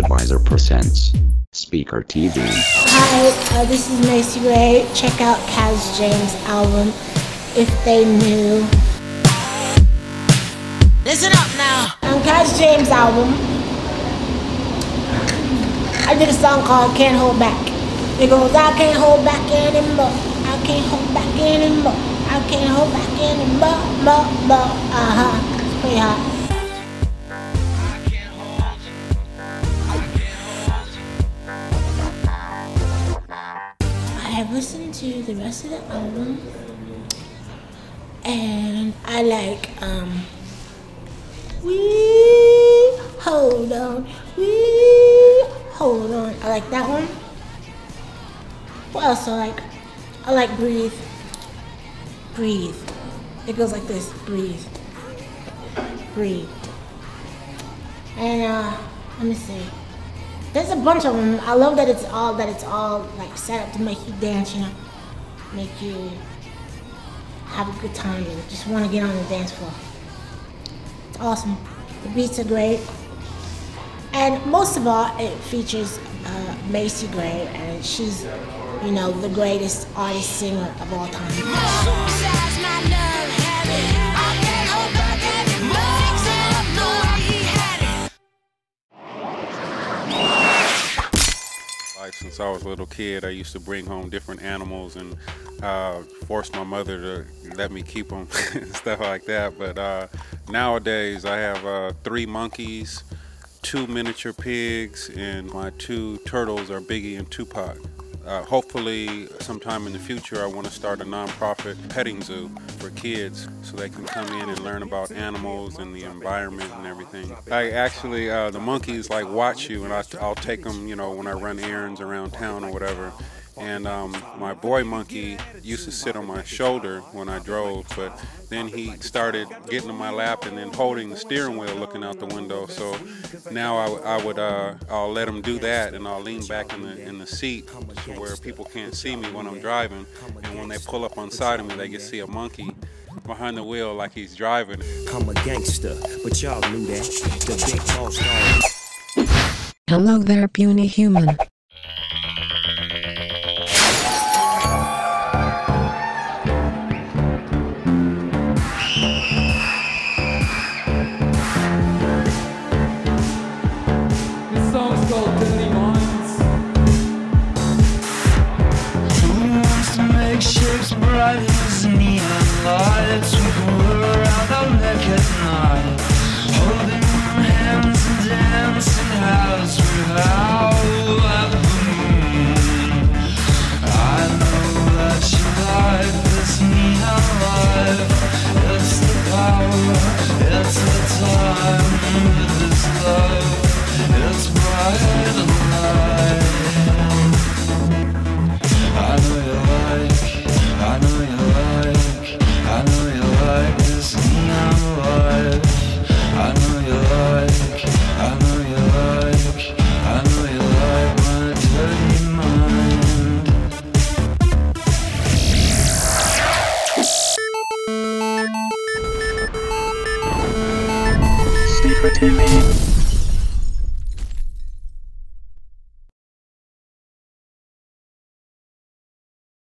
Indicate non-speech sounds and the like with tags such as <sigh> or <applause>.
Budweiser presents Speaker TV. Hi, uh, this is Macy Gray. Check out Kaz James' album, If They Knew. Listen up now. On Kaz James' album, I did a song called Can't Hold Back. It goes, I can't hold back anymore. I can't hold back anymore. I can't hold back anymore. More, more. Uh-huh. It's pretty hot. Listened to the rest of the album. And I like um we hold on we hold on. I like that one. What else I like? I like breathe. Breathe. It goes like this. Breathe. Breathe. And uh let me see there's a bunch of them. I love that it's all that it's all like set up to make you dance, you know, make you have a good time and just want to get on the dance floor. It's awesome. The beats are great, and most of all, it features uh, Macy Gray, and she's, you know, the greatest artist singer of all time. Since I was a little kid, I used to bring home different animals and uh, force my mother to let me keep them <laughs> and stuff like that. But uh, nowadays, I have uh, three monkeys, two miniature pigs, and my two turtles are Biggie and Tupac. Uh, hopefully, sometime in the future, I want to start a nonprofit petting zoo for kids so they can come in and learn about animals and the environment and everything. I actually, uh, the monkeys like watch you, and I, I'll take them, you know, when I run errands around town or whatever. And um, my boy monkey used to sit on my shoulder when I drove, but then he started getting in my lap and then holding the steering wheel, looking out the window. So now I, I would uh, I'll let him do that, and I'll lean back in the in the seat to where people can't see me when I'm driving. And when they pull up on side of me, they can see a monkey behind the wheel like he's driving. I'm a gangster, but y'all knew that. The big boss. Hello there, puny human. The time, this love. Speaker TV.